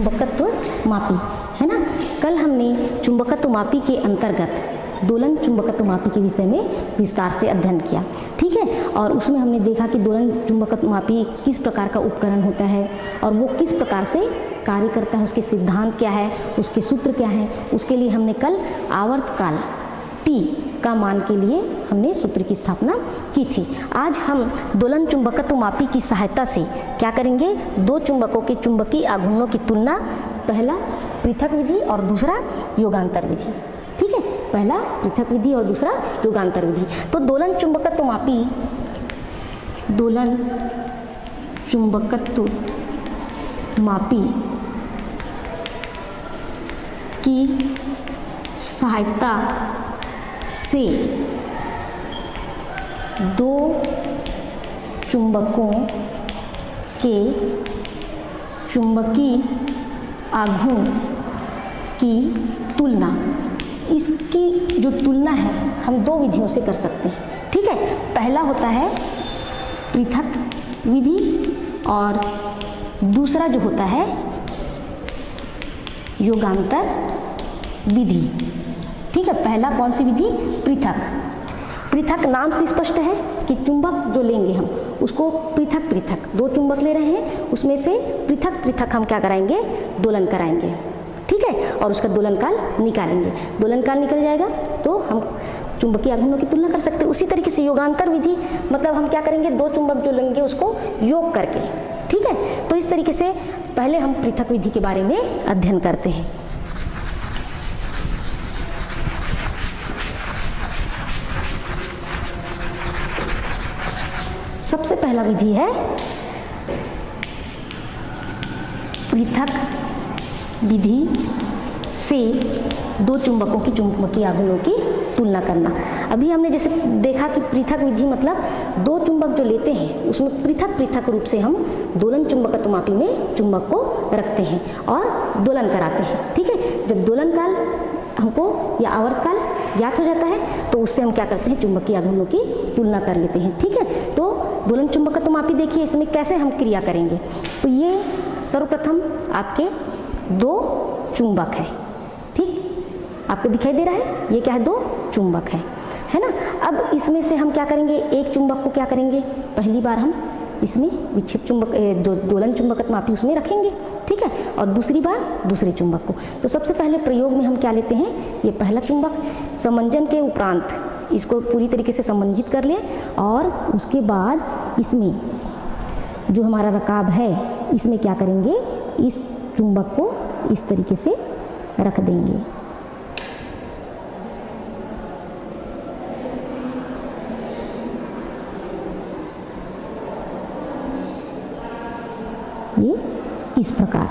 चुंबकत्व मापी, है ना? कल हमने चुंबकत्व मापी के अंतर्गत दोलन चुंबकत्व मापी के विषय में विस्तार से अध्ययन किया, ठीक है? और उसमें हमने देखा कि दोलन चुंबकत्व मापी किस प्रकार का उपकरण होता है और वो किस प्रकार से कार्य करता है, उसके सिद्धांत क्या है, उसके सूत्र क्या है, उसके लिए हमने कल आवर्तकाल टी का मान के लिए हमने सूत्र की स्थापना की थी। आज हम दोलन चुंबकत्व मापी की सहायता से क्या करेंगे? दो चुंबकों के चुंबकीय आघूर्णों की तुलना, पहला पृथक विधि और दूसरा योगांतर विधि। ठीक है? पहला पृथक विधि और दूसरा योगांतर विधि। तो दोलन चुंबकत्व मापी, दोलन चुंबकत्व मापी की सहायता से दो चुंबकों के चुंबकीय आघूर्ण की तुलना। इसकी जो तुलना है, हम दो विधियों से कर सकते हैं। ठीक है? पहला होता है पृथक विधि और दूसरा जो होता है योगांतर विधि। ठीक है, पहला कौन सी विधि? पृथक। पृथक नाम से स्पष्ट है कि चुंबक जो लेंगे हम, उसको पृथक पृथक, दो चुंबक ले रहे हैं, उसमें से पृथक पृथक हम क्या कराएँगे? दोलन कराएँगे। ठीक है? और उसका दोलन काल निकालेंगे। दोलन काल निकल जाएगा तो हम चुंबकीय आघूर्णों की तुलना कर सकते हैं। उसी तरीके से योगांतर विधि मतलब हम क्या करेंगे? दो चुंबक जो लेंगे, उसको योग करके। ठीक है? तो इस तरीके से पहले हम पृथक विधि के बारे में अध्ययन करते हैं सबसे पहला विधि है। पृथक विधि से दो चुंबकों की चुंबकीय आघूर्णों की तुलना करना। अभी हमने जैसे देखा कि पृथक विधि मतलब दो चुंबक जो लेते हैं, उसमें पृथक पृथक रूप से हम दोलन चुंबकत्व मापी में चुंबक को रखते हैं और दोलन कराते हैं। ठीक है? जब दोलन काल हमको या आवर्त काल ज्ञात हो जाता है तो उससे हम क्या करते हैं, चुंबकीय आघूर्णों की तुलना कर लेते हैं, ठीक है? तो दोलन चुंबकत्व मापी देखिए, इसमें कैसे हम क्रिया करेंगे? तो ये सर्वप्रथम आपके दो चुंबक है, ठीक? आपको दिखाई दे रहा है? ये क्या है? दो चुंबक है है ना? अब इसमें से हम क्या करेंगे? एक चुंबक को क्या करेंगे? पहली बार हम इसमें विक्षेप चुंबक जो दोलन चुंबकत्व मापी उसमें रखेंगे, ठीक है? और दूसरी बार, दूसरे चुंबक को। तो सबसे पहले प्रयोग में हम क्या लेते हैं? ये पहला चुंबक, समंजन के उपरांत, इसको पूरी तरीके से समंजित कर लें, और उसके बाद इसमें जो हमारा रकाब है, इसमें क्या करेंगे? इस चुंबक को इस तरीके से रख देंगे ये इस प्रकार।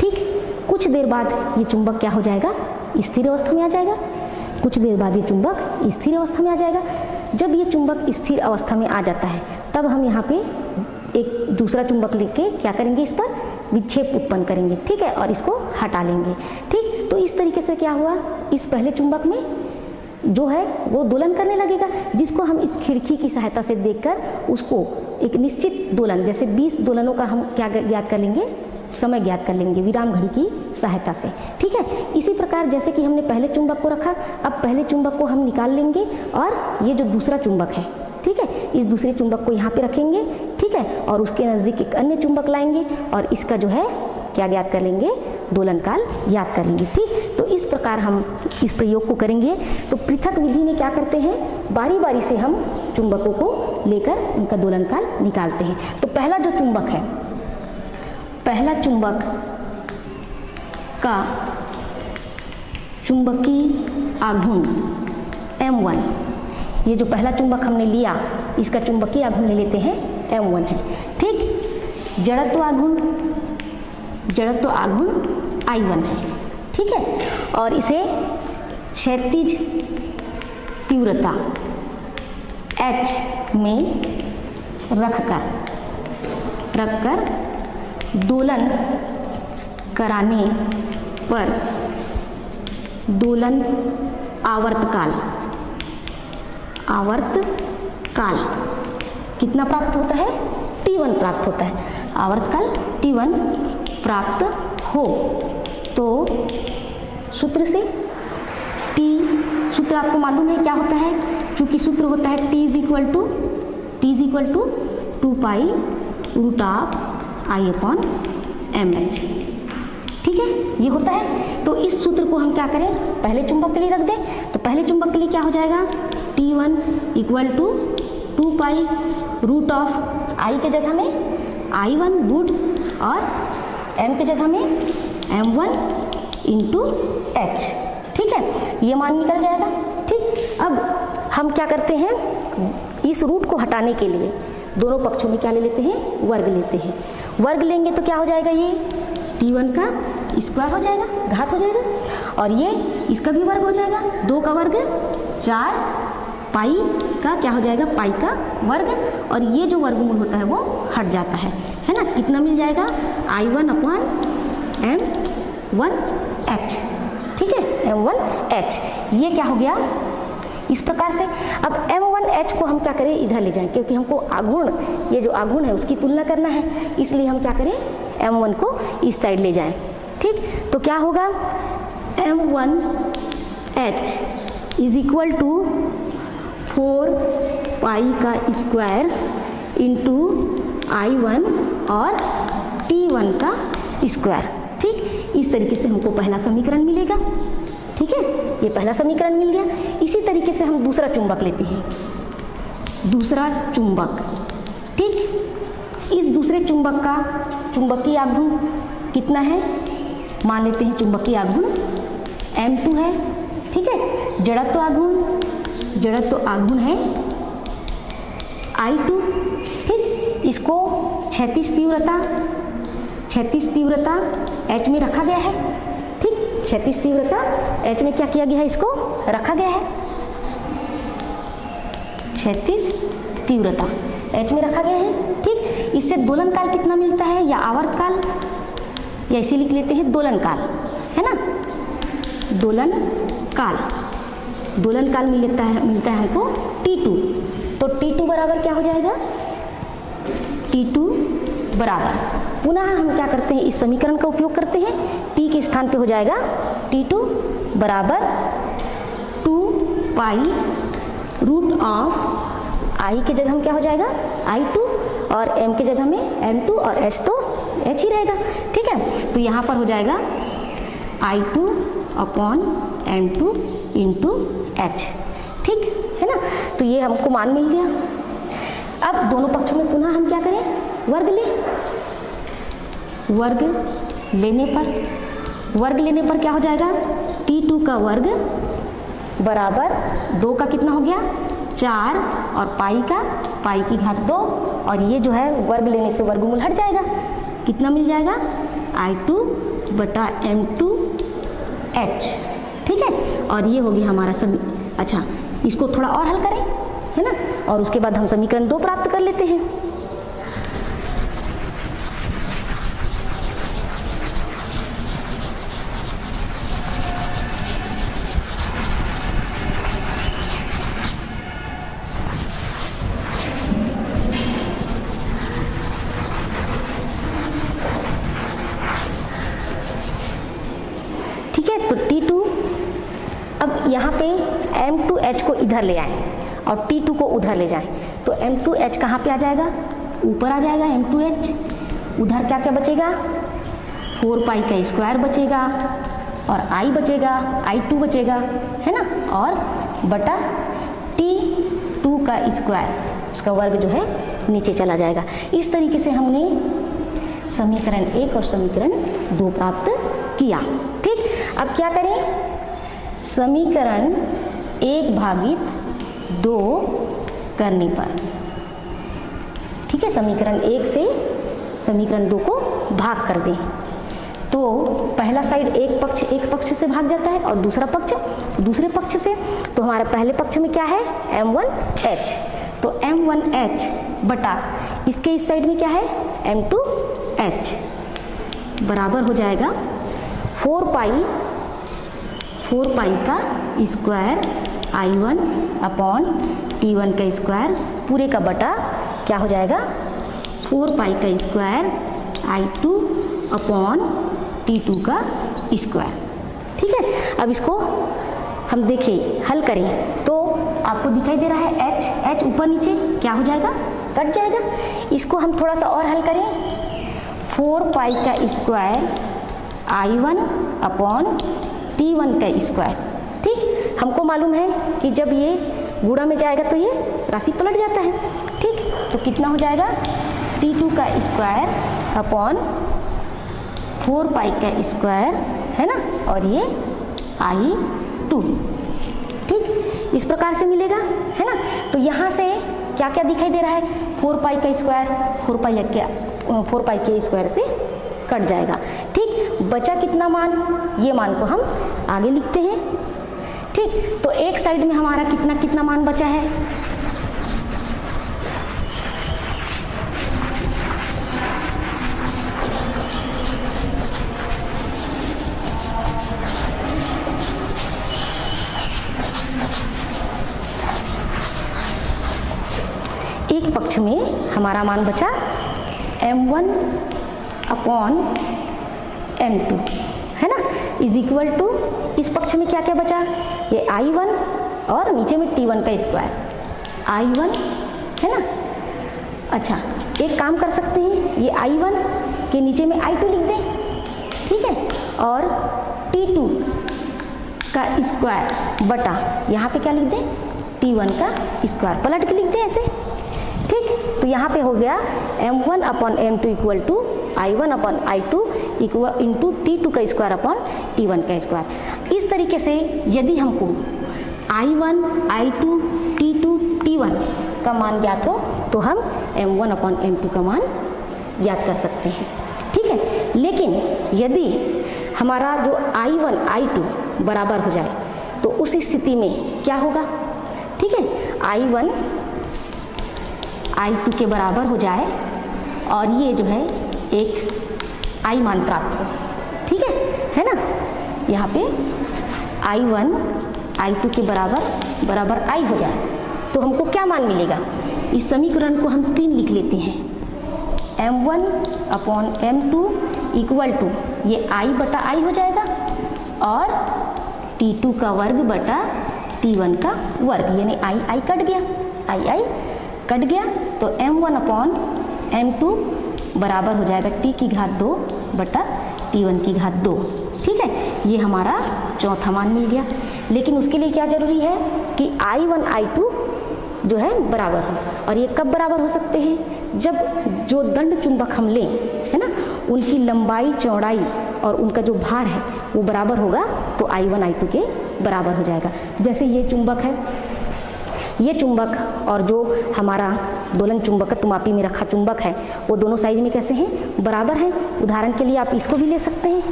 ठीक, कुछ देर बाद ये चुंबक क्या हो जाएगा? स्थिर अवस्था में आ जाएगा। कुछ देर बाद ये चुंबक स्थिर अवस्था में आ जाएगा। जब ये चुंबक स्थिर अवस्था में आ जाता है, तब हम यहाँ पे एक दूसरा चुंबक लेके क्या करेंगे इस पर? विक्षेप उत्पन्न करेंगे, ठीक है? और इसको हटा लेंगे, ठीक? तो इस तरीके से क्या हुआ? इस पहले चुंबक में जो है, वो दोलन करने लगेगा, जिसको हम इस खिड़की की सहायता से देखकर उसको एक निश्चित दोलन, जैसे 20 दोलनों का हम क्या ज्ञात कर लेंगे? समय ज्ञात कर लेंगे, विराम घड़ी की सहायता से, ठीक है? इसी प्रकार जैसे कि हमने पहले चुंबक को रखा, अब पहले चुंबक को हम निकाल लेंगे, और ये जो दूसरा चुंबक है ठीक है? इस दूसरे चुंबक को यहाँ पे रखेंगे, ठीक है? और उसके नज़दीक एक अन्य चुंबक लाएँगे और इसका जो है, क्या ज्ञात कर लेंगे? दोलन काल याद कर लेंगे, ठीक? तो इस प्रकार हम इस प्रयोग को करेंगे। तो पृथक विधि में क्या करते हैं? बारी बारी से हम चुंबकों को लेकर उनका दोलन काल निकालते हैं। तो पहला जो चुंबक है, पहला चुंबक का चुंबकीय आघूर्ण M1 ये जो पहला चुंबक हमने लिया, इसका चुंबकीय आघूर्ण ले लेते हैं M1 है। ठीक? जड़त्व आघूर्ण जड़त्व आघूर्ण I1 है। ठीक है? और इसे क्षैतिज तीव्रता H में रखकर रखकर दोलन कराने पर दोलन आवर्त काल आवर्त काल। कितना प्राप्त होता है? टी वन प्राप्त होता है। आवर्त काल टी वन प्राप्त हो। तो सूत्र से टी सूत्र आपको मालूम है क्या होता है? चूँकि सूत्र होता है T is equal to T is equal to two pi root of I upon M H ठीक है? ये होता है। तो इस सूत्र को हम क्या करें? पहले चुंबक के लिए रख दें। तो पहले चुंबक के लिए क्या हो जाएगा? T one equal to two pi root of I के जगह में आई वन वुड और एम के जगह में एम वन इंटू एच ठीक है? ये मान निकल जाएगा। ठीक? अब हम क्या करते हैं? इस रूट को हटाने के लिए दोनों पक्षों में क्या ले लेते हैं? वर्ग लेते हैं। वर्ग लेंगे तो क्या हो जाएगा ये? टी वन का स्क्वायर हो जाएगा, घात हो जाएगा। और ये, इसका भी वर्ग हो जाएगा। दो का वर्ग, चार पाई का क्या हो जाएगा? पाई का वर्ग। और ये जो वर्गमूल होता है वो हट जाता है। है ना? कितना मिल जाएगा? I one upon M one H ठीक है? एम वन एच ये क्या हो गया? इस प्रकार से। अब एम वन एच को हम क्या करें? इधर ले जाएँ, क्योंकि हमको आगुण ये जो आगुण है उसकी तुलना करना है। इसलिए हम क्या करें? एम वन को इस साइड ले जाएँ। ठीक? तो क्या होगा? M one H is equal to four pi का स्क्वायर इंटू आई वन और टी वन का स्क्वायर। ठीक? इस तरीके से हमको पहला समीकरण मिलेगा। ठीक है? ये पहला समीकरण मिल गया। इसी तरीके से हम दूसरा चुंबक लेते हैं। दूसरा चुंबक। ठीक? इस दूसरे चुंबक का चुंबकीय आघूर्ण कितना है? मान लेते हैं चुंबकीय आघूर्ण M2 है। ठीक है? जड़त्व आघूर्ण जड़त्व आघूर्ण है। I2 ठीक, इसको क्षैतिज तीव्रता क्षैतिज तीव्रता H में रखा गया है। ठीक, क्षैतिज तीव्रता H में क्या किया गया है इसको? रखा गया है। क्षैतिज तीव्रता H में रखा गया है। ठीक, इससे दोलन काल कितना मिलता है? या आवर्त काल? या इसे लिख लेते हैं दोलन काल, है ना? दोलन काल। दोलन काल मिलता है मिलता है हमको T2 तो T2 बराबर क्या हो जाएगा? T2 बराबर. पुनः हम क्या करते हैं? इस समीकरण का उपयोग करते हैं। T के स्थान पे हो जाएगा T2 बराबर two pi root of I के जगह में क्या हो जाएगा? I2 और M के जगह में M2 और H तो H ही रहेगा। ठीक है? तो यहाँ पर हो जाएगा I2 upon M two into H ठीक? है ना? तो ये हमको मान मिल गया। अब दोनों पक्षों में पुनः हम क्या करें? वर्ग ले। वर्ग लेने पर, वर्ग लेने पर क्या हो जाएगा? टी टू का वर्ग बराबर दो का कितना हो गया? चार और पाई का, पाई की घात दो। और ये जो है, वर्ग लेने से वर्गमूल हट जाएगा। कितना मिल जाएगा? आई टू बटा एम टू एच ठीक है? और ये होगी हमारा सभी अच्छा इसको थोड़ा और हल करें, है ना? और उसके बाद हम समीकरण दो प्राप्त कर लेते हैं ठीक है तो T2 अब यहाँ पे M2H को इधर ले आए और T2 को उधर ले जाएँ। तो M2H कहाँ पर आ जाएगा? ऊपर आ जाएगा M2H उधर क्या क्या बचेगा? फोर पाई का स्क्वायर बचेगा और I बचेगा I2 बचेगा, है ना? और बटा T2 का स्क्वायर, उसका वर्ग जो है, नीचे चला जाएगा। इस तरीके से हमने समीकरण एक और समीकरण दो प्राप्त किया, ठीक? अब क्या करें? समीकरण एक भागित दो करने पर। ठीक है, समीकरण एक से समीकरण दो को भाग कर दें। तो पहला साइड एक पक्ष एक पक्ष से भाग जाता है और दूसरा पक्ष, दूसरे पक्ष से। तो हमारे पहले पक्ष में क्या है? M1H तो M1H बटा इसके इस साइड में क्या है? M2H बराबर हो जाएगा फोर पाई फोर पाई का square I one upon T one का स्क्वायर पूरे का बटा क्या हो जाएगा? फोर पाई का square I two upon T two का स्क्वायर ठीक है? अब इसको हम देखें, हल करें। तो आपको दिखाई दे रहा है एच एच ऊपर नीचे, क्या हो जाएगा? कट जाएगा। इसको हम थोड़ा सा और हल करें। फोर पाई का square I one upon T one का स्क्वायर हमको मालूम है कि जब ये गुड़ा में जाएगा तो ये राशि पलट जाता है। ठीक? तो कितना हो जाएगा? टी टू का स्क्वायर अपॉन फोर पाई का स्क्वायर है ना? और ये आई टू ठीक? इस प्रकार से मिलेगा, है ना? तो यहाँ से क्या क्या दिखाई दे रहा है? फोर पाई का स्क्वायर फोर पाई के फोर पाई के स्क्वायर से कट जाएगा। ठीक? बचा कितना मान? ये मान को हम आगे लिखते हैं। ठीक? तो एक साइड में हमारा कितना कितना मान बचा है? एक पक्ष में हमारा मान बचा m1 one upon M two is equal to इस पक्ष में क्या क्या बचा? ये आई वन और नीचे में टी वन का स्क्वायर आई वन है ना? अच्छा एक काम कर सकते हैं, ये आई वन के नीचे में आई टू लिख दें, ठीक है? और टी टू का स्क्वायर बटा, यहाँ पे क्या लिख दें? टी वन का स्क्वायर पलट के लिख दें ऐसे, ठीक? तो यहाँ पे हो गया M one upon M two equal to I one upon I two equal into T two का स्क्वायर अपॉन टी वन का स्क्वायर इस तरीके से यदि हमको I one I two T two T one का मान ज्ञात हो तो हम M one upon M two का मान ज्ञात कर सकते हैं। ठीक है? लेकिन यदि हमारा जो आई वन आई टू बराबर हो जाए तो उस स्थिति में क्या होगा? ठीक है? आई वन आई टू के बराबर हो जाए, और ये जो है एक आई मान प्राप्त हो। ठीक है? है ना? यहाँ पे आई वन, आई टू के बराबर बराबर आई हो जाए। तो हमको क्या मान मिलेगा? इस समीकरण को हम तीन लिख लेते हैं। M one upon M two equal to, ये आई बटा आई हो जाएगा और टी टू का वर्ग बटा टी वन का वर्ग, यानी आई आई कट गया, आई आई कट गया। तो m1 one upon M two बराबर हो जाएगा टी की घात दो बटा टी वन की घात दो। ठीक है? ये हमारा चौथा मान मिल गया। लेकिन उसके लिए क्या ज़रूरी है कि i1 i2 जो है बराबर हो। और ये कब बराबर हो सकते हैं? जब जो दंड चुंबक हम लें, है ना? उनकी लंबाई, चौड़ाई और उनका जो भार है, वो बराबर होगा तो i1 i2 के बराबर हो जाएगा। जैसे ये चुंबक है, ये चुंबक और जो हमारा दोलन चुंबकत्व मापी में रखा चुंबक है। वो दोनों साइज़ में कैसे हैं? बराबर हैं। उदाहरण के लिए आप इसको भी ले सकते हैं।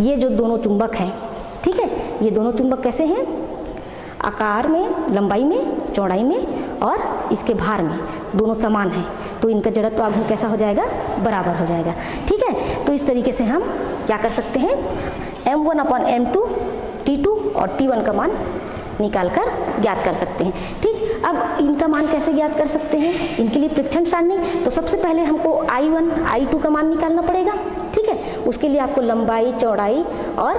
ये जो दोनों चुंबक हैं, ठीक है? ये दोनों चुंबक कैसे हैं? आकार में, लंबाई में, चौड़ाई में और इसके भार में। दोनों समान हैं। तो इनका जड़त्व आघूर्ण कैसा हो जाएगा? बराबर हो जाएगा। ठीक है? तो इस तरीके से हम क्या कर सकते हैं? M one upon M two T two और टी वन का मान निकाल कर ज्ञात कर सकते हैं। ठीक अब इनका मान कैसे ज्ञात कर सकते हैं? इनके लिए परीक्षण सारणी तो सबसे पहले हमको I1, I2 का मान निकालना पड़ेगा ठीक है? उसके लिए आपको लंबाई चौड़ाई और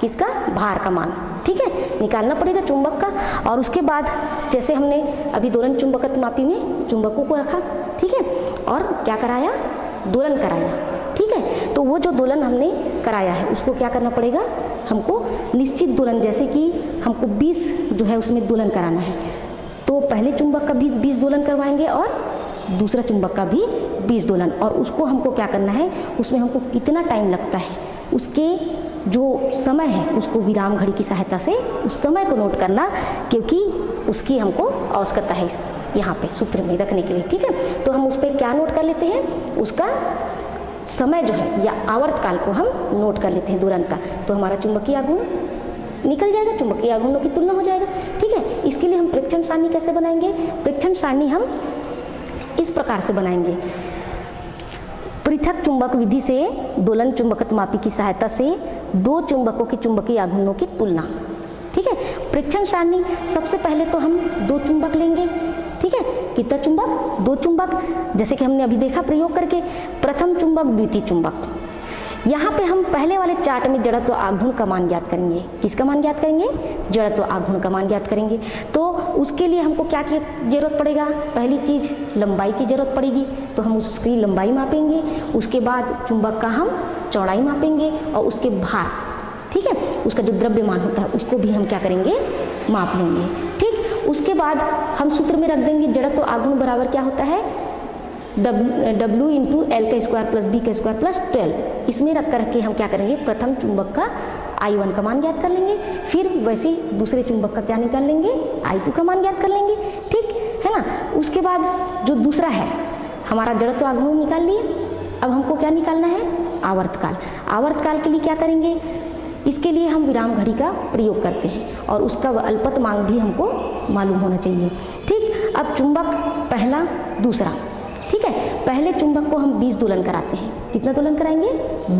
किसका? भार का मान ठीक है? निकालना पड़ेगा चुंबक का और उसके बाद जैसे हमने अभी दोलन चुंबकत्व मापी में चुंबकों को रखा ठीक है? और क्या कराया? दोलन कराया ठीक है? तो वो जो दोलन हमने कराया है उसको क्या करना पड़ेगा? हमको निश्चित दोलन जैसे कि हमको 20 जो है उसमें दोलन कराना है। पहले चुंबक का भी 20 दोलन करवाएँगे और दूसरा चुंबक का भी 20 दोलन। और उसको हमको क्या करना है? उसमें हमको कितना टाइम लगता है? उसके जो समय है, उसको विराम घड़ी की सहायता से उस समय को नोट करना, क्योंकि उसकी हमको आवश्यकता है यहाँ पे सूत्र में रखने के लिए, ठीक है? तो हम उस पर क्या नोट कर लेते हैं? उसका समय जो है या आवर्त काल को हम नोट कर लेते हैं दोलन का। तो हमारा चुंबकीय आघूर्ण निकल जाएगा, चुंबकीय आघूर्णों की तुलना हो जाएगा। ठीक है? इसके लिए हम प्रेक्षण सारणी कैसे बनाएँगे? प्रेक्षण सारणी हम इस प्रकार से बनाएँगे। पृथक चुंबक विधि से, दोलन चुंबकत्व मापी की सहायता से, दो चुंबकों की चुंबकीय आघूर्णों की तुलना। ठीक है? परीक्षण सारणी, सबसे पहले तो हम दो चुंबक लेंगे। ठीक है? कितना चुंबक? दो चुंबक। जैसे कि हमने अभी देखा प्रयोग करके, प्रथम चुंबक, द्वितीय चुंबक। यहाँ पे हम पहले वाले चार्ट में जड़त्व आघूर्ण का मान ज्ञात करेंगे। किसका मान ज्ञात करेंगे? जड़त्व आघूर्ण का मान ज्ञात करेंगे। तो उसके लिए हमको क्या की ज़रूरत पड़ेगा? पहली चीज़, लंबाई की ज़रूरत पड़ेगी। तो हम उसकी लंबाई मापेंगे, उसके बाद चुंबक का हम चौड़ाई मापेंगे और उसके भार, ठीक है? उसका जो द्रव्यमान होता है, उसको भी हम क्या करेंगे? माप लेंगे, ठीक? उसके बाद हम सूत्र में रख देंगे, जड़त्व आघूर्ण बराबर क्या होता है? डब्ल्यू इंटू एल का स्क्वायर प्लस बी का स्क्वायर प्लस ट्वेल्व इसमें रख कर के हम क्या करेंगे? प्रथम चुंबक का आई वन का मान ज्ञात कर लेंगे। फिर वैसे ही दूसरे चुंबक का क्या निकाल लेंगे? आई टू का मान ज्ञात कर लेंगे। ठीक? है ना? उसके बाद जो दूसरा है, हमारा जड़त्व आघूर्ण निकाल लिए। अब हमको क्या निकालना है? आवर्तकाल। आवर्तकाल के लिए क्या करेंगे? इसके लिए हम विराम घड़ी का प्रयोग करते हैं और उसका अल्पत मांग भी हमको मालूम होना चाहिए। ठीक? अब चुंबक पहला, दूसरा। ठीक है? पहले चुंबक को हम 20 दोलन कराते हैं। कितना दोलन कराएँगे?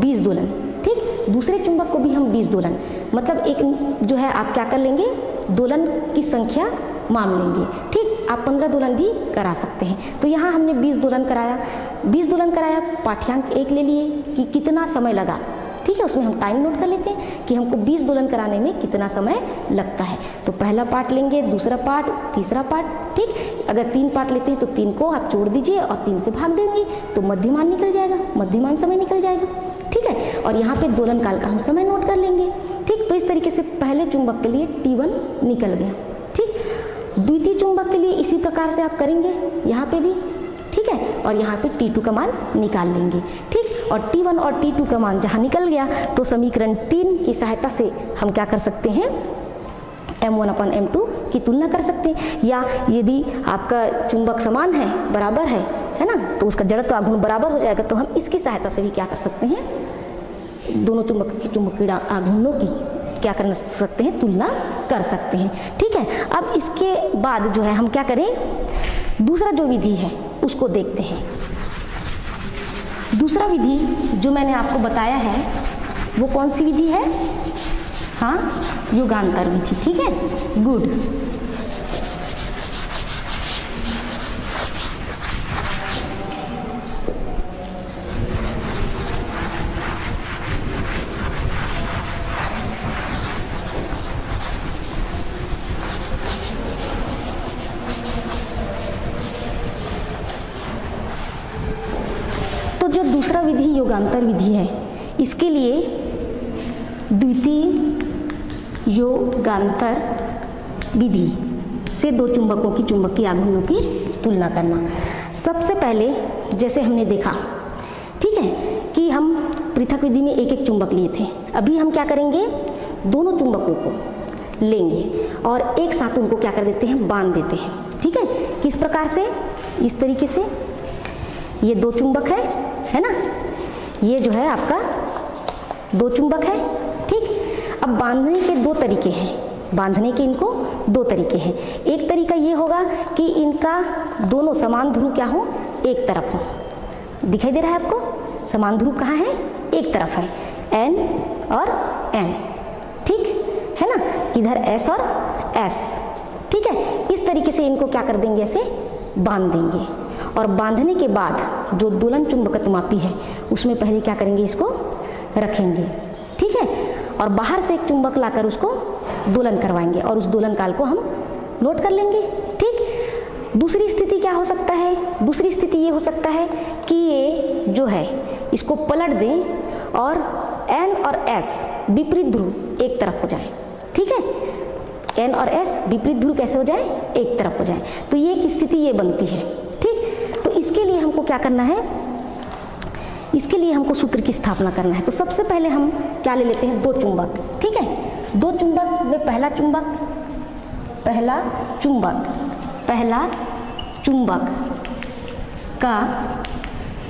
20 दोलन। ठीक? दूसरे चुंबक को भी हम 20 दोलन। मतलब एक जो है, आप क्या कर लेंगे? दोलन की संख्या मान लेंगे। ठीक? आप 15 दोलन भी करा सकते हैं। तो यहाँ हमने 20 दोलन कराया। 20 दोलन कराया पाठ्यांक एक ले लिए कि कितना समय लगा? ठीक है, उसमें हम टाइम नोट कर लेते हैं कि हमको 20 दोलन कराने में कितना समय लगता है। तो पहला पार्ट लेंगे, दूसरा पार्ट तीसरा पार्ट ठीक? अगर तीन पार्ट लेते हैं तो तीन को आप जोड़ दीजिए और तीन से भाग देंगे तो मध्यमान निकल जाएगा, मध्यमान समय निकल जाएगा, ठीक है? और यहाँ पे दोलन काल का हम समय नोट कर लेंगे, ठीक? तो इस तरीके से पहले चुंबक के लिए टी वन निकल गया, ठीक? द्वितीय चुंबक के लिए इसी प्रकार से आप करेंगे, यहाँ पे भी ठीक है? और यहाँ पे T2 का मान निकाल लेंगे, ठीक? और T1 और T2 का मान जहाँ निकल गया तो समीकरण तीन की सहायता से हम क्या कर सकते हैं? M1 वन अपन एम की तुलना कर सकते हैं। या यदि आपका चुंबक समान है, बराबर है है ना? तो उसका जड़त्व आघूर्ण बराबर हो जाएगा तो हम इसकी सहायता से भी क्या कर सकते हैं? दोनों चुंबक की चुंबकीय आघूर्णों की क्या कर सकते हैं? तुलना कर सकते हैं, ठीक है? अब इसके बाद जो है हम क्या करें? दूसरा जो विधि है उसको देखते हैं। दूसरा विधि जो मैंने आपको बताया है, वो कौन सी विधि है? हाँ युगांतर विधि, ठीक है? गुड जो दूसरा विधि योगांतर विधि है, इसके लिए द्वितीय योगांतर विधि से दो चुंबकों की चुंबकीय आघूर्णों की तुलना करना। सबसे पहले, जैसे हमने देखा, ठीक है, कि हम पृथक विधि में एक एक चुंबक लिए थे। अभी हम क्या करेंगे? दोनों चुंबकों को लेंगे और एक साथ उनको क्या कर देते हैं? बाँध देते हैं। ठीक है? किस प्रकार से? इस तरीके से। ये दो चुंबक है है ना? ये जो है आपका दो चुंबक है, ठीक? अब बांधने के दो तरीके हैं। बांधने के इनको दो तरीके हैं। एक तरीका ये होगा कि इनका दोनों समान ध्रुव क्या हो? एक तरफ़ हो। दिखाई दे रहा है आपको? समान ध्रुव कहाँ है? एक तरफ़ है। एन और एन ठीक? है ना? इधर एस और एस ठीक है? इस तरीके से इनको क्या कर देंगे? ऐसे बाँध देंगे। और बांधने के बाद जो दुल्हन दोलन चुंबकत्वमापी है, उसमें पहले क्या करेंगे इसको रखेंगे, ठीक है? और बाहर से एक चुंबक लाकर उसको दोलन करवाएँगे और उस दोलन काल को हम नोट कर लेंगे, ठीक? दूसरी स्थिति क्या हो सकता है? दूसरी स्थिति ये हो सकता है कि ये जो है, इसको पलट दें और एन और एस विपरीत ध्रुव एक तरफ़ हो जाए, ठीक है? एन और एस विपरीत ध्रुव कैसे हो जाए? एक तरफ़ हो जाए। तो ये एक स्थिति ये बनती है। इसके लिए हमको क्या करना है? इसके लिए हमको सूत्र की स्थापना करना है। तो सबसे पहले हम क्या ले लेते हैं? दो चुंबक, ठीक है? दो चुंबक में पहला चुंबक पहला चुंबक पहला चुंबक का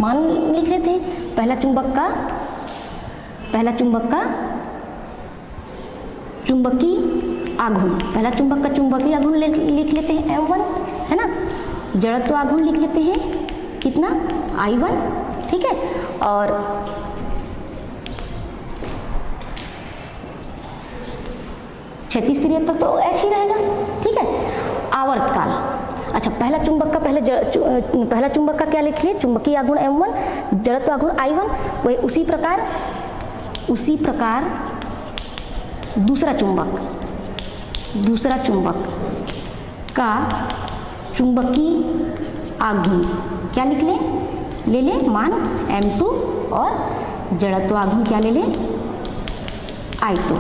मान लिख लेते हैं। पहला चुंबक का, पहला चुंबक का चुंबकीय आघूर्ण, पहला चुंबक का चुंबकीय आघूर्ण लिख लेते हैं। एम वन है ना? जड़त्व आघूर्ण लिख लेते हैं। कितना? आई वन ठीक है? और क्षैतिज तक तो एच ही रहेगा। ठीक है? आवर्त काल अच्छा पहला चुंबक का पहले चु, पहला चुंबक का क्या लिख लिए? चुंबकीय आघूर्ण एम वन जड़त्व आघूर्ण आई वन वही उसी प्रकार उसी प्रकार दूसरा चुंबक दूसरा चुंबक का चुंबकीय आघूर्ण। क्या लिख लें? ले लें मान m2 और जड़त्व आघूर्ण क्या ले लें? I2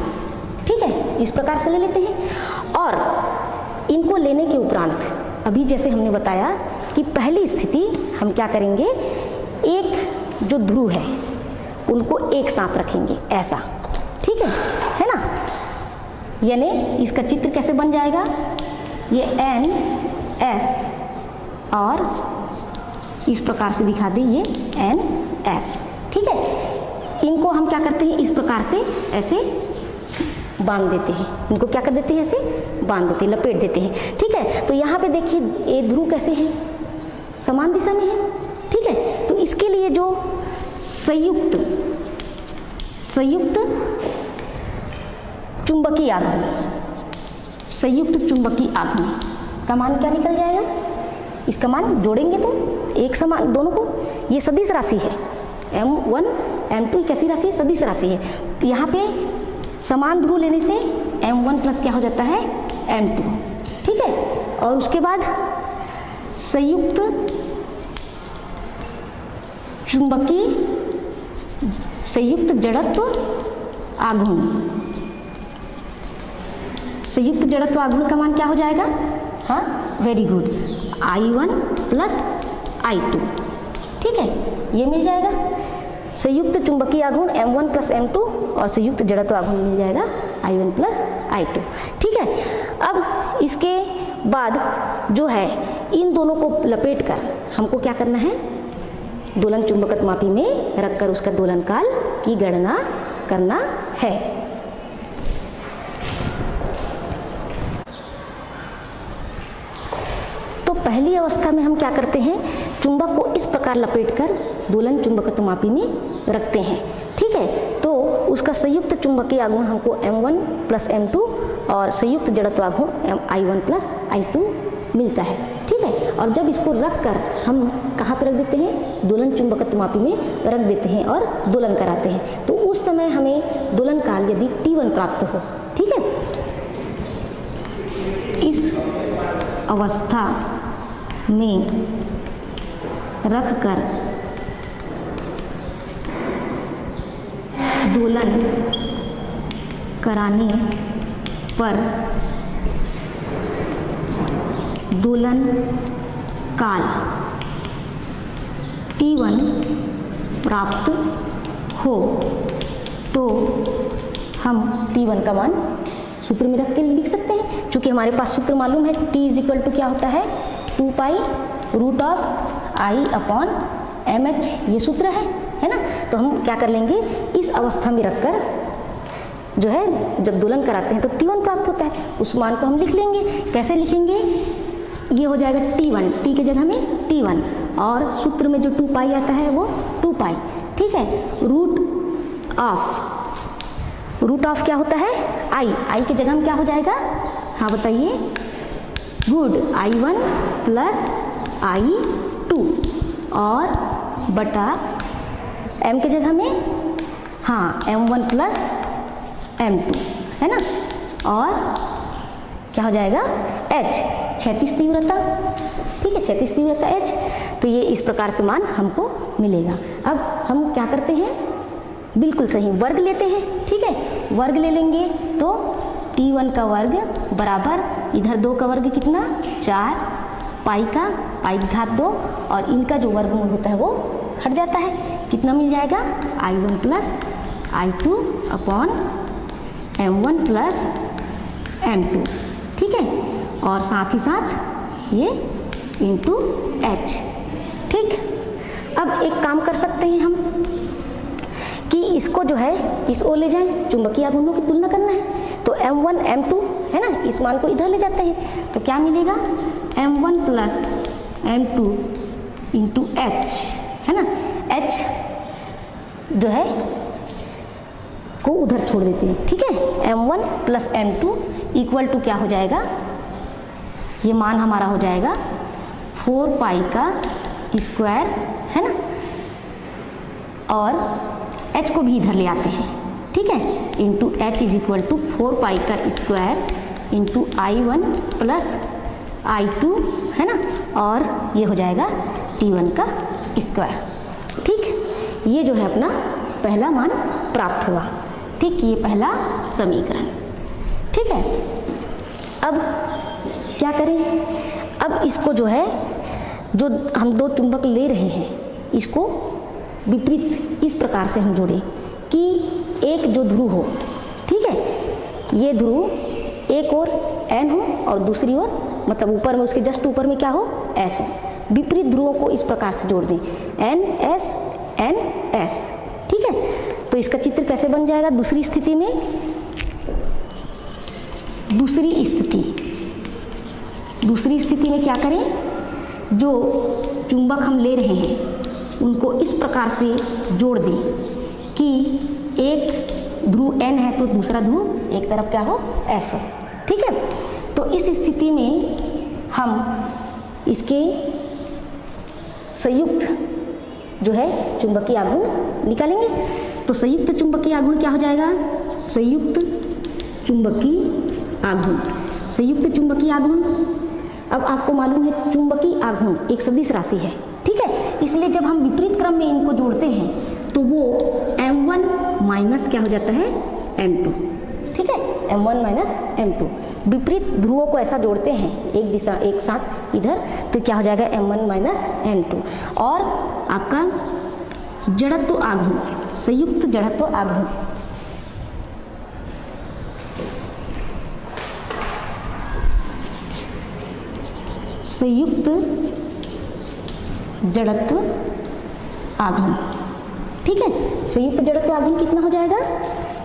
ठीक है, इस प्रकार से ले लेते हैं। और इनको लेने के उपरांत, अभी जैसे हमने बताया कि पहली स्थिति हम क्या करेंगे? एक जो ध्रुव है, उनको एक साथ रखेंगे, ऐसा। ठीक है है ना? यानी इसका चित्र कैसे बन जाएगा? ये एन एस और इस प्रकार से दिखा दें ये एन एस ठीक है? इनको हम क्या करते हैं? इस प्रकार से ऐसे बाँध देते हैं। इनको क्या कर देते हैं? ऐसे बाँध देते हैं, लपेट देते हैं। ठीक है? तो यहाँ पे देखिए, ये ध्रुव कैसे है? समान दिशा में है। ठीक है? तो इसके लिए जो संयुक्त संयुक्त चुंबकीय आघूर्ण, संयुक्त चुंबकीय आघूर्ण। का मान क्या निकल जाएगा? इसका मान जोड़ेंगे तो एक समान, दोनों को? ये सदिश राशि है। एम वन एम टू कैसी राशि? है सदिश राशि है। यहाँ पे समान ध्रुव लेने से एम वन प्लस क्या हो जाता है? एम टू ठीक है? और उसके बाद संयुक्त चुंबकीय संयुक्त जड़त्व आघूर्ण। संयुक्त जड़त्व आघूर्ण का मान क्या हो जाएगा? हाँ? Very good I one plus I two ठीक है? ये मिल जाएगा। संयुक्त चुंबकीय आघूर्ण एम वन प्लस एम और संयुक्त जड़त्व आघूर्ण मिल जाएगा आई वन प्लस आई ठीक है? अब इसके बाद जो है, इन दोनों को लपेट कर हमको क्या करना है? दोलन चुंबकत मापी में रखकर उसका दोलन काल की गणना करना है। पहली अवस्था में हम क्या करते हैं? चुंबक को इस प्रकार लपेटकर दोलन चुंबकत्व मापी में रखते हैं। ठीक है? तो उसका संयुक्त चुंबकीय आघूर्ण हमको m1 प्लस एम टू और संयुक्त जड़त्व आघूर्ण M I one plus I two मिलता है। ठीक है? और जब इसको रख कर हम कहाँ पर रख देते हैं? दोलन चुंबकत्व मापी में रख देते हैं और दोलन कराते हैं। तो उस समय हमें दोलन काल यदि T1 प्राप्त हो। ठीक है? इस अवस्था में रखकर दोलन कराने पर दोलन काल T1 प्राप्त हो तो हम T1 का मान सूत्र में रख के लिख सकते हैं। क्योंकि हमारे पास सूत्र मालूम है, T इज़ इक्वल टू क्या होता है? Two pi root of I upon M H ये सूत्र है है ना? तो हम क्या कर लेंगे? इस अवस्था में रखकर जो है, जब दोलन कराते हैं तो टी वन प्राप्त होता है। उस मान को हम लिख लेंगे। कैसे लिखेंगे? ये हो जाएगा टी वन टी के जगह में टी वन और सूत्र में जो टू पाई आता है, वो टू पाई ठीक है? रूट ऑफ़ रूट ऑफ़ क्या होता है? आई आई के जगह में क्या हो जाएगा? हाँ बताइए। Good I one plus I two और बटा एम के जगह में? हाँ M one plus M two है ना? और क्या हो जाएगा? एच छैतीस तीव्रता। ठीक है छैतीस तीव्रता एच तो ये इस प्रकार से मान हमको मिलेगा। अब हम क्या करते हैं? बिल्कुल सही, वर्ग लेते हैं। ठीक है? वर्ग ले लेंगे तो टी वन का वर्ग बराबर, इधर दो का वर्ग कितना? चार। पाई का, पाई घात दो, और इनका जो वर्गमूल होता है वो हट जाता है। कितना मिल जाएगा? I one plus I two upon M one plus M two ठीक है? और साथ ही साथ ये इंटू एच ठीक? अब एक काम कर सकते हैं हम। इसको जो है, इस ओ ले जाएँ, चुंबकीय आघूर्णों की तुलना करना है। तो m1 m2 है ना, इस मान को इधर ले जाते हैं। तो क्या मिलेगा? M1 plus M two into H है ना? H जो है, को उधर छोड़ देते हैं, ठीक है? M one plus M two equal to क्या हो जाएगा? ये मान हमारा हो जाएगा फोर पाई का स्क्वायर है ना? और h को भी इधर ले आते हैं। ठीक है? Into H is equal to four pi का square into I one plus I two है ना? और ये हो जाएगा टी वन का स्क्वायर ठीक? ये जो है अपना पहला मान प्राप्त हुआ। ठीक? ये पहला समीकरण। ठीक है? अब क्या करें? अब इसको जो है, जो हम दो चुंबक ले रहे हैं, इसको विपरीत इस प्रकार से हम जोड़ें कि एक जो ध्रुव हो, ठीक है? ये ध्रुव एक और एन हो और दूसरी ओर मतलब ऊपर में उसके जस्ट ऊपर में क्या हो? एस हो। विपरीत ध्रुवों को इस प्रकार से जोड़ दें। एन एस एन एस ठीक है? तो इसका चित्र कैसे बन जाएगा? दूसरी स्थिति में, दूसरी स्थिति दूसरी स्थिति में क्या करें? जो चुंबक हम ले रहे हैं उनको इस प्रकार से जोड़ दें कि एक ध्रुव एन है तो दूसरा ध्रुव एक तरफ़ क्या हो? एस हो। ठीक है? तो इस स्थिति में हम इसके संयुक्त जो है चुंबकीय आघूर्ण निकालेंगे। तो संयुक्त चुंबकीय आघूर्ण क्या हो जाएगा? संयुक्त चुंबकीय आघूर्ण। संयुक्त चुंबकीय आघूर्ण। अब आपको मालूम है चुंबकीय आघूर्ण एक सदिश राशि है है। इसलिए जब हम विपरीत क्रम में इनको जोड़ते हैं तो वो m1 वन माइनस क्या हो जाता है? M2 ठीक है? M1 माइनस m2 विपरीत ध्रुवों को ऐसा जोड़ते हैं, एक दिशा, एक साथ, इधर तो क्या हो जाएगा? M1 वन माइनस एम और आपका जड़त्व आघूर्ण, संयुक्त जड़त्व आघूर्ण। संयुक्त जड़त्व आघूर्ण ठीक है? संयुक्त जड़त्व आघूर्ण कितना हो जाएगा?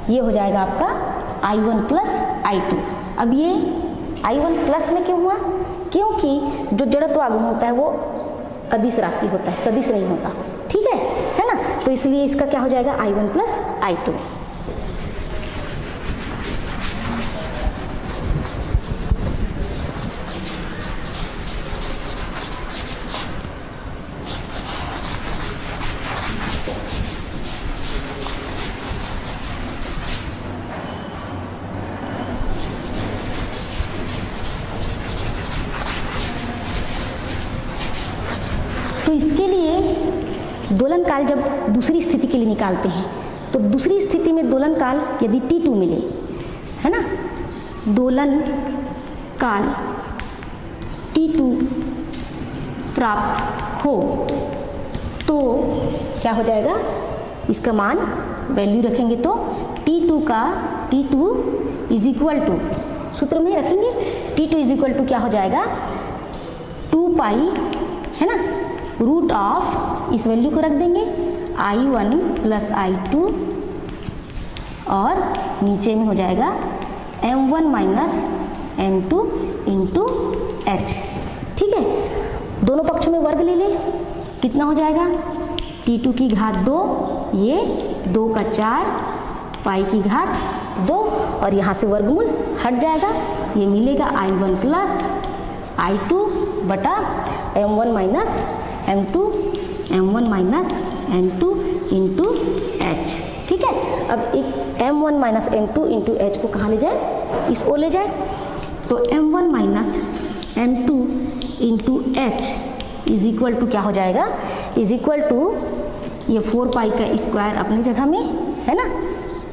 ये हो जाएगा आपका I one plus I two अब ये आई वन प्लस में क्यों हुआ? क्योंकि जो जड़त्व आघूर्ण होता है वो अदिश राशि होता है, सदिश नहीं होता। ठीक है? है ना? तो इसलिए इसका क्या हो जाएगा? I one plus I two काल जब दूसरी स्थिति के लिए निकालते हैं तो दूसरी स्थिति में दोलन काल यदि टी टू मिले, है ना? दोलन काल टी टू प्राप्त हो तो क्या हो जाएगा? इसका मान वैल्यू रखेंगे तो टी टू का T two is equal to सूत्र में रखेंगे T two is equal to क्या हो जाएगा? टू पाई है ना? रूट ऑफ़ इस वैल्यू को रख देंगे I one plus I two और नीचे में हो जाएगा M one minus M two into H ठीक है? दोनों पक्षों में वर्ग ले लें। कितना हो जाएगा? टी टू की घात दो, ये दो का चार, पाई की घात दो, और यहाँ से वर्गमूल हट जाएगा। ये मिलेगा I one plus I two बटा M one minus M two M one minus M two into H ठीक है? अब एक M one minus M two into H को कहाँ ले जाए? इस ओ ले जाए? तो M one minus M two into H is equal to क्या हो जाएगा? इज़ इक्वल टू ये फोर पाई का स्क्वायर अपनी जगह में, है ना?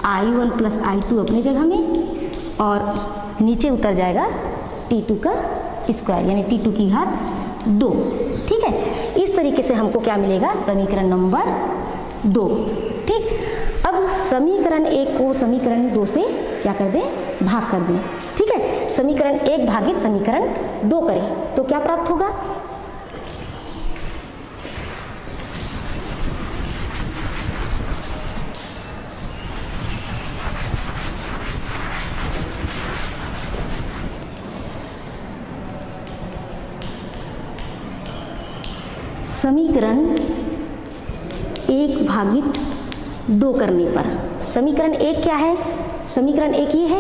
I one plus I two अपनी जगह में और नीचे उतर जाएगा टी टू का स्क्वायर यानी टी टू की घात दो। ठीक है? इस तरीके से हमको क्या मिलेगा? समीकरण नंबर दो। ठीक? अब समीकरण एक को समीकरण दो से क्या कर दें? भाग कर दें। ठीक है? समीकरण एक भागित समीकरण दो करें। तो क्या प्राप्त होगा? समीकरण एक भागित दो करने पर। समीकरण एक क्या है? समीकरण एक ये है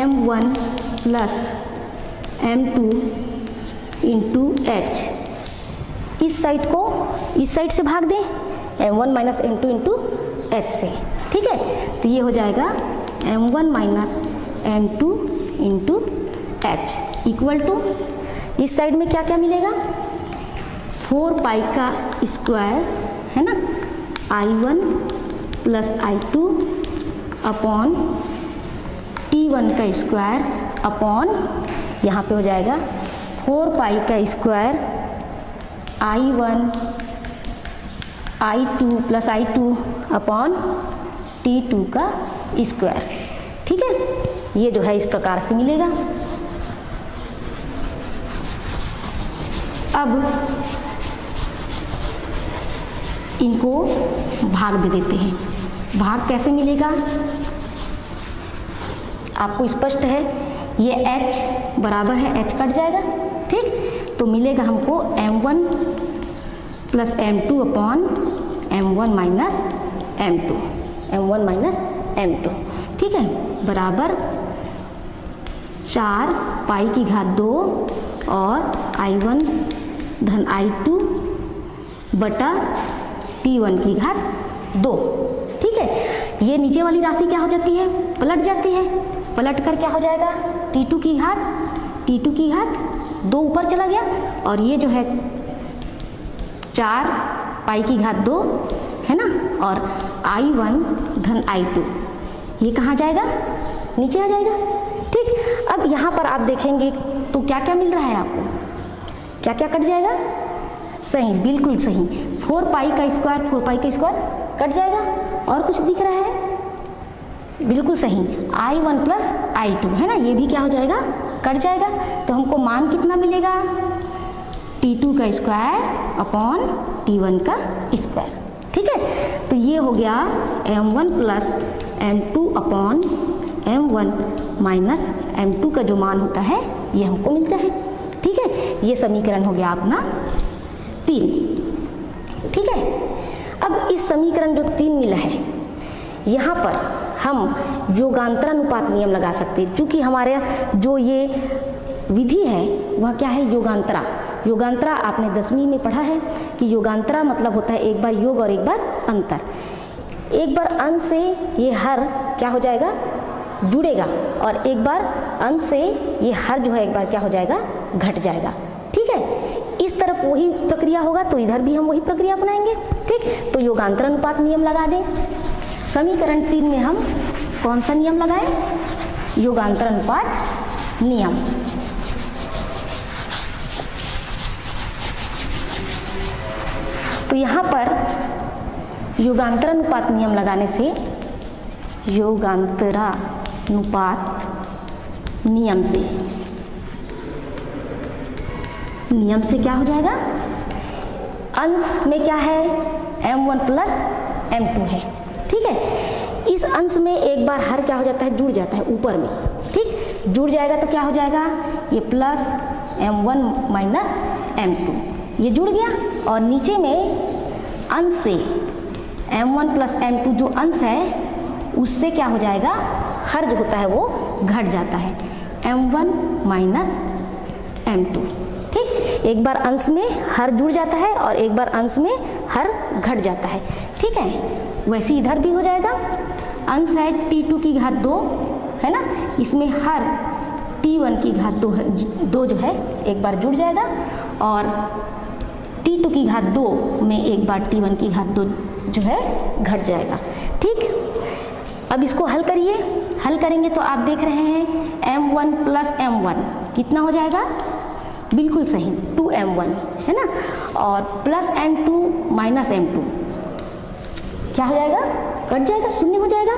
M one plus M two into H इस साइड को इस साइड से भाग दें M one minus M two into H से। ठीक है? तो ये हो जाएगा M one minus M two into H equal to इस साइड में क्या क्या मिलेगा? फोर पाई का स्क्वायर, है ना? I one plus I two upon T one का स्क्वायर अपॉन यहाँ पे हो जाएगा, फोर पाई का square I one I two plus I two upon T two का स्क्वायर। ठीक है? ये जो है इस प्रकार से मिलेगा। अब इनको भाग दे देते हैं। भाग कैसे मिलेगा? आपको स्पष्ट है, ये h बराबर है, h कट जाएगा, ठीक? तो मिलेगा हमको m1 one plus M two upon M one minus M two M one minus M two ठीक है? बराबर चार पाई की घात दो और आई वन धन आई टू बटा टी वन की घात दो, ठीक है? ये नीचे वाली राशि क्या हो जाती है? पलट जाती है। पलट कर क्या हो जाएगा? टी टू की घात टी टू की घात दो ऊपर चला गया और ये जो है चार पाई की घात दो, है ना? और आई वन धन आई टू ये कहाँ जाएगा? नीचे आ जाएगा, ठीक? अब यहाँ पर आप देखेंगे तो क्या क्या मिल रहा है आपको? क्या क्या कट जाएगा? सही, बिल्कुल सही। फोर पाई का स्क्वायर, फोर पाई का स्क्वायर कट जाएगा और कुछ दिख रहा है? बिल्कुल सही। I one plus I two है ना? ये भी क्या हो जाएगा? कट जाएगा। तो हमको मान कितना मिलेगा? टी टू का स्क्वायर अपॉन टी वन का स्क्वायर। ठीक है? तो ये हो गया M one plus M two upon M one minus M two का जो मान होता है, ये हमको मिलता है। ठीक है? ये समीकरण हो गया अपना तीन। ठीक है? अब इस समीकरण जो तीन मिला है, यहाँ पर हम योगांतरानुपात नियम लगा सकते हैं। चूँकि हमारे जो ये विधि है, वह क्या है? योगांतरा। योगांतरा आपने दसवीं में पढ़ा है कि योगांतरा मतलब होता है एक बार योग और एक बार अंतर। एक बार अंश से ये हर क्या हो जाएगा? जुड़ेगा। और एक बार अंश से ये हर जो है एक बार क्या हो जाएगा? घट जाएगा। इस तरफ़ वही प्रक्रिया होगा तो इधर भी हम वही प्रक्रिया अपनाएँगे। ठीक? तो योगांतर अनुपात नियम लगा दें। समीकरण तीन में हम कौन सा नियम लगाएँ? योगांतर अनुपात नियम। तो यहाँ पर योगांतर अनुपात नियम लगाने से योगांतरानुपात नियम से नियम से क्या हो जाएगा? अंश में क्या है? M1 one plus M two है। ठीक है? इस अंश में एक बार हर क्या हो जाता है? जुड़ जाता है ऊपर में। ठीक? जुड़ जाएगा तो क्या हो जाएगा? ये plus M one minus M two ये जुड़ गया और नीचे में अंश से m1 one plus M two जो अंश है, उससे क्या हो जाएगा? हर जो होता है वो घट जाता है। M1 one minus M two ठीक एक बार अंश में हर जुड़ जाता है और एक बार अंश में हर घट जाता है। ठीक है? वैसे इधर भी हो जाएगा। अंश है टी टू की घात दो, है ना? इसमें हर टी वन की घात दो है, दो जो है, एक बार जुड़ जाएगा और टी टू की घात दो में एक बार टी वन की घात दो जो है, घट जाएगा। ठीक? अब इसको हल करिए। हल करेंगे तो आप देख रहे हैं m1 वन प्लस एम कितना हो जाएगा? बिल्कुल सही, टू एम वन, है ना? और plus M two minus M two. क्या हो जाएगा? कट जाएगा, शून्य हो जाएगा।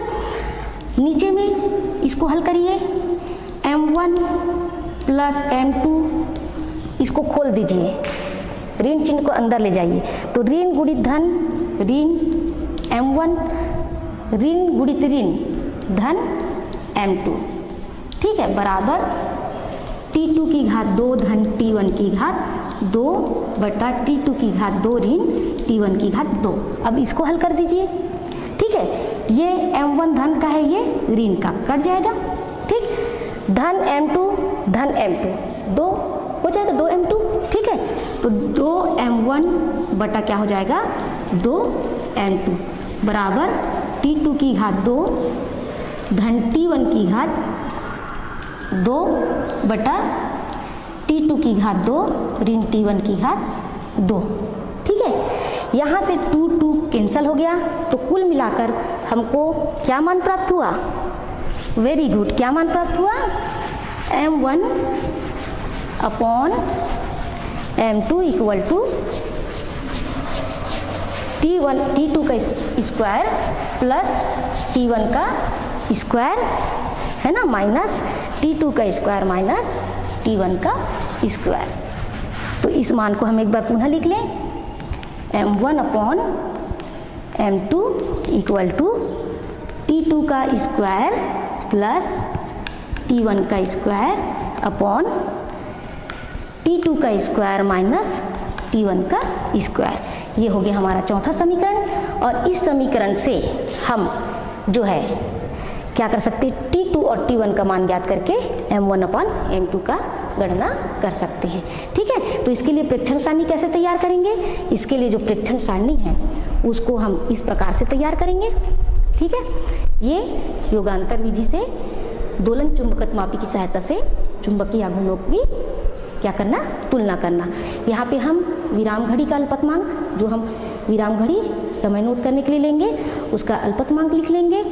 नीचे में इसको हल करिए। m1 one plus M two इसको खोल दीजिए। ऋण चिन्ह को अंदर ले जाइए। तो ऋण गुणित धन, ऋण एम वन, ऋण गुणित ऋण, धन एम टू। ठीक है? बराबर। टी टू की घात दो धन टी वन की घात दो बटा टी टू की घात दो ऋण टी वन की घात दो। अब इसको हल कर दीजिए। ठीक है? ये एम वन धन का है, ये ऋण का। कट जाएगा। ठीक? धन एम टू धन एम टू दो हो जाएगा, दो एम टू ठीक है? तो दो एम वन बटा क्या हो जाएगा? दो एम टू बराबर टी टू की घात दो, धन टी वन की घात दो बटा टी टू की घात दो, ऋण टी वन की घात दो। ठीक है? यहाँ से टू टू कैंसिल हो गया। तो कुल मिलाकर हमको क्या मान प्राप्त हुआ? वेरी गुड क्या मान प्राप्त हुआ? M one upon M two equal to T one T two का स्क्वायर प्लस टी वन का स्क्वायर है ना? माइनस टी टू का स्क्वायर माइनस टी वन का स्क्वायर तो इस मान को हम एक बार पुनः लिख लें। M one upon M two equal to T two का स्क्वायर प्लस टी वन का स्क्वायर अपॉन टी टू का स्क्वायर माइनस टी वन का स्क्वायर ये हो गया हमारा चौथा समीकरण। और इस समीकरण से हम जो है, क्या कर सकते टी और टी वन का मान ज्ञात करके M one upon M two का गणना कर सकते हैं। ठीक है? तो इसके लिए प्रेक्षण सारणी कैसे तैयार करेंगे? इसके लिए जो प्रेक्षण सारणी है, उसको हम इस प्रकार से तैयार करेंगे। ठीक है? ये योगांतर विधि से दोलन चुंबकत्व मापी की सहायता से चुंबकीय आघूर्णों की क्या करना? तुलना करना। यहाँ पे हम विराम घड़ी का अल्पतमांक जो हम विराम घड़ी समय नोट करने के लिए लेंगे, उसका अल्पतमांक लिख लेंगे।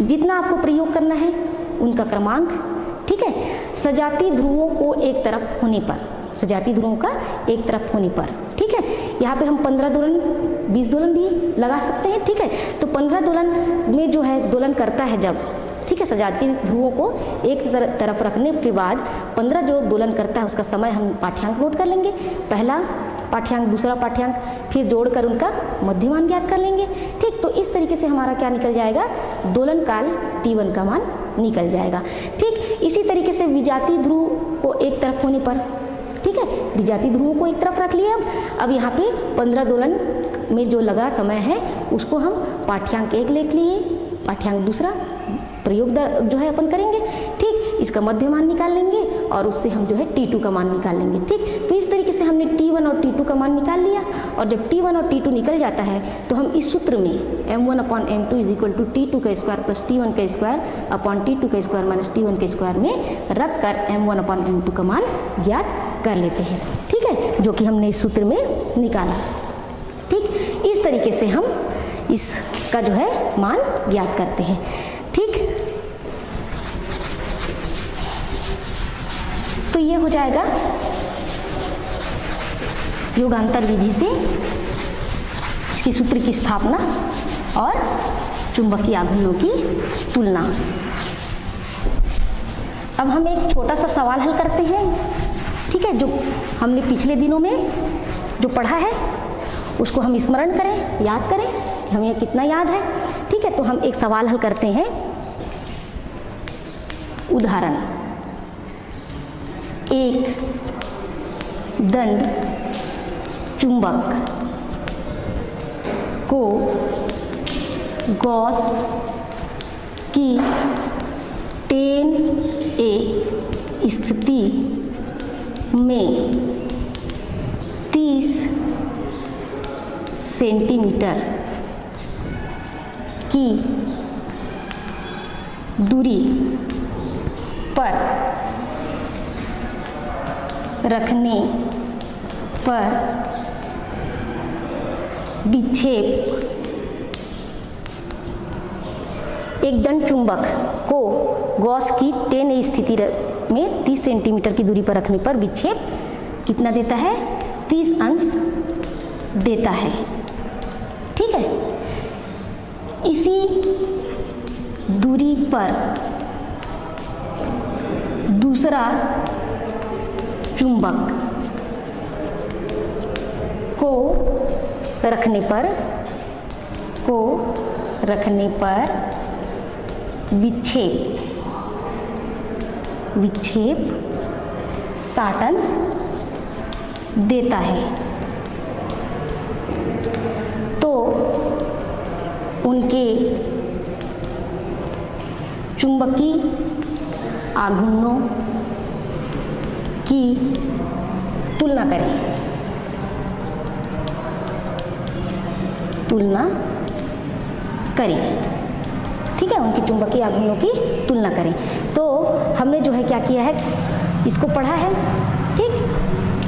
जितना आपको प्रयोग करना है, उनका क्रमांक, ठीक है? सजाती ध्रुवों को एक तरफ़ होने पर, सजाती ध्रुवों का एक तरफ़ होने पर, ठीक है? यहाँ पे हम पंद्रह दोलन, बीस दोलन भी लगा सकते हैं, ठीक है? तो पंद्रह दोलन में जो है, दोलन करता है जब ठीक है सजाती ध्रुवों को एक तरफ़ रखने के बाद पंद्रह जो दोलन करता है, उसका समय हम पाठ्यांक नोट कर लेंगे। पहला पाठ्यांक, दूसरा पाठ्यांक, फिर जोड़कर उनका मध्यमान ज्ञात कर लेंगे। ठीक तो इस तरीके से हमारा क्या निकल जाएगा? दोलन काल टी वन का मान निकल जाएगा। ठीक, इसी तरीके से विजाति ध्रुव को एक तरफ़ होने पर, ठीक है विजाति ध्रुवों को एक तरफ़ रख लिए अब अब यहाँ पे पंद्रह दोलन में जो लगा समय है, उसको हम पाठ्यांक एक लिख लिए, पाठ्यांक दूसरा प्रयोग जो है अपन करेंगे, ठीक? इसका मध्य मान निकाल लेंगे और उससे हम जो है T2 का मान निकाल लेंगे, ठीक? तो इस तरीके से हमने T1 और T2 का मान निकाल लिया और जब T1 और T2 निकल जाता है तो हम इस सूत्र में m1 one upon M two is equal to T two का स्क्वायर प्लस टी वन का स्क्वायर अपॉन टी टू का स्क्वायर माइनस टी वन के स्क्वायर में रख कर M one upon M two का मान ज्ञात कर लेते हैं, ठीक है? जो कि हमने इस सूत्र में निकाला, ठीक? इस तरीके से हम इसका जो है मान ज्ञात करते हैं ठीक तो ये हो जाएगा योगांतर विधि से इसकी सूत्र की स्थापना और चुंबकीय आघूर्णों की तुलना। अब हम एक छोटा सा सवाल हल करते हैं, ठीक है, जो हमने पिछले दिनों में जो पढ़ा है, उसको हम स्मरण करें, याद करें हमें कितना याद है, ठीक है तो हम एक सवाल हल करते हैं। उदाहरण एक, दंड, चुंबक, को, गॉस, की, टेन, ए, स्थिति में 30 सेंटीमीटर की दूरी पर रखने पर विक्षेप। एक दंड चुंबक को गॉस की टेन स्थिति में 30 सेंटीमीटर की दूरी पर रखने पर विक्षेप कितना देता है? 30 अंश देता है। ठीक है? इसी दूरी पर दूसरा चुंबक को रखने पर, को रखने पर विक्षेप विक्षेप साटंस देता है। तो उनके चुंबकीय आघूर्णों की तुलना करें। तुलना करें। ठीक है, उनकी चुंबकीय आघूर्णों की तुलना करें। तो हमने जो है क्या किया है? इसको पढ़ा है। ठीक?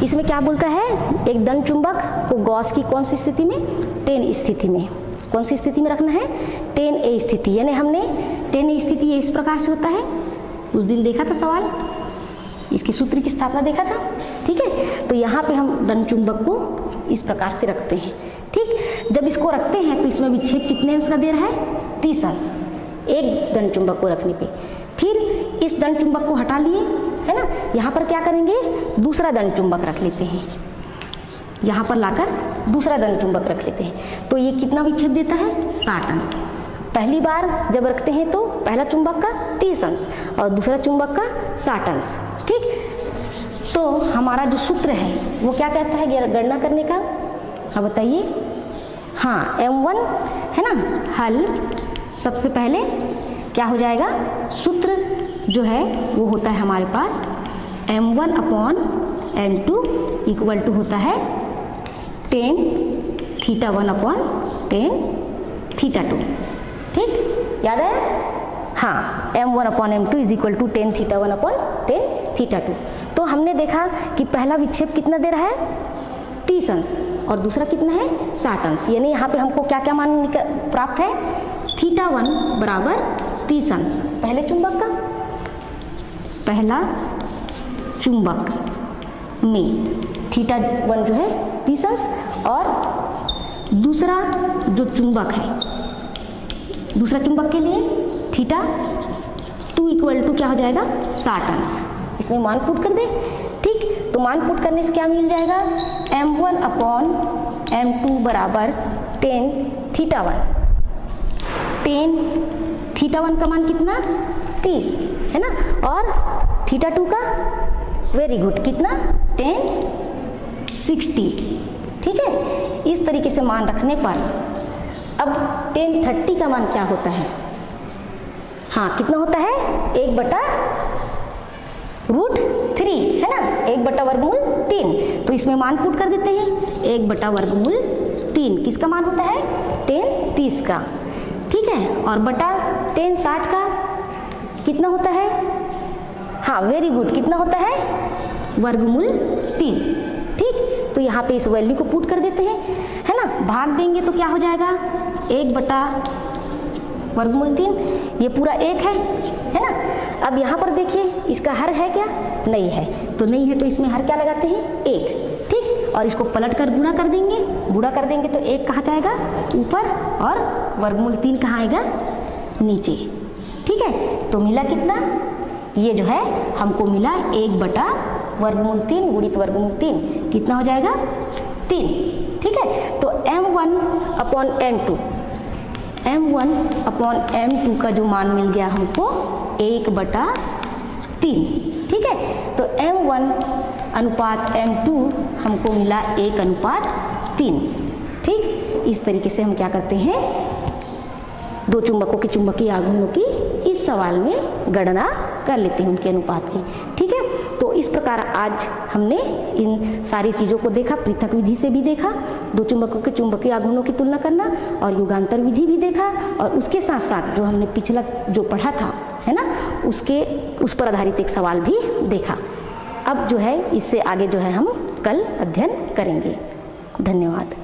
इसमें क्या बोलता है? एक दंड चुंबक को गॉस की कौन सी स्थिति में? टेन स्थिति में। कौन सी स्थिति में रखना है? टेन ए स्थिति। यानी हमने टेन ए स्थिति इस प्रकार से होता है। उस दिन देखा था सवाल। इसकी सूत्र की स्थापना देखा था, ठीक है? तो यहाँ पे हम दंड चुंबक को इस प्रकार से रखते हैं, ठीक? जब इसको रखते हैं तो इसमें विक्षेप कितने अंश का दे रहा है? तीस अंश। एक दंड चुंबक को रखने पे। फिर इस दंड चुंबक को हटा लिए, है ना? यहाँ पर क्या करेंगे? दूसरा दंड चुंबक रख लेते हैं। यहाँ पर लाकर दूसरा दंड चुंबक रख लेते हैं। तो ये कितना विच्छेद देता है? साठ अंश। पहली बार जब रखते हैं तो पहला चुंबक का तीस अंश और दूसरा चुंबक का साठ अंश। ठीक? तो हमारा जो सूत्र है, वो क्या कहता है गणना करने का? हाँ बताइए। हाँ एम वन है ना? हल, सबसे पहले क्या हो जाएगा? सूत्र जो है, वो होता है हमारे पास M one upon M two equal to होता है tan theta one upon tan theta two ठीक? याद है? हाँ M one upon M two is equal to tan theta one upon tan theta two तो हमने देखा कि पहला विक्षेप कितना दे रहा है? तीस अंश। और दूसरा कितना है? साठ अंश। यानी यहाँ पे हमको क्या क्या मान प्राप्त है? थीटा वन बराबर तीस अंश। पहले चुंबक का? पहला चुंबक में थीटा वन जो है, तीस अंश। और दूसरा जो चुंबक है, दूसरा चुंबक के लिए थीटा टू इक्वल टू क्या हो जाएगा? साठ अंश इसमें मान पुट कर दे। ठीक? तो मान पुट करने से क्या मिल जाएगा? M one upon M two बराबर tan theta one tan theta one का मान कितना? तीस. है ना? और थीटा टू का वेरी गुड कितना? टेन सिक्सटी ठीक है? इस तरीके से मान रखने पर अब टेन थर्टी का मान क्या होता है? हाँ कितना होता है? एक बटा रूट थ्री है ना? एक बटा वर्गमूल तीन। तो इसमें मान पुट कर देते हैं। एक बटा वर्गमूल तीन। किसका मान होता है? टेन तीस का। ठीक है? और बटा टेन साठ का कितना होता है? हाँ वेरी गुड कितना होता है? वर्गमूल तीन। ठीक? तो यहाँ पे इस वैल्यू को पुट कर देते हैं। है ना? भाग देंगे तो क्या हो जाएगा? एक बटा वर्गमूल तीन, ये पूरा एक है है ना? अब यहाँ पर देखिए, इसका हर है क्या? नहीं है। तो नहीं है तो इसमें हर क्या लगाते हैं? एक। ठीक? और इसको पलट कर गुणा कर देंगे। गुणा कर देंगे तो एक कहाँ जाएगा? ऊपर। और वर्गमूल तीन कहाँ आएगा? नीचे। ठीक है? तो मिला कितना? ये जो है, हमको मिला एक बटा वर्गमूल तीन गुणित वर्गमूल तीन। कितना हो जाएगा? तीन। ठीक है? तो M one upon M two M one upon M two का जो मान मिल गया हमको एक बटा तीन, ठीक है? तो एम वन अनुपात एम टू हमको मिला एक अनुपात तीन, ठीक? इस तरीके से हम क्या करते हैं? दो चुंबकों के चुंबकीय आघूर्णों की इस सवाल में गणना कर लेते हैं उनके अनुपात की, ठीक है? इस प्रकार आज हमने इन सारी चीज़ों को देखा, पृथक विधि से भी देखा, दो चुंबकों के चुंबकीय आघूर्णों की तुलना करना और युगांतर विधि भी देखा और उसके साथ साथ जो हमने पिछला जो पढ़ा था, है ना, उसके, उस पर आधारित एक सवाल भी देखा। अब जो है, इससे आगे जो है हम कल अध्ययन करेंगे। धन्यवाद।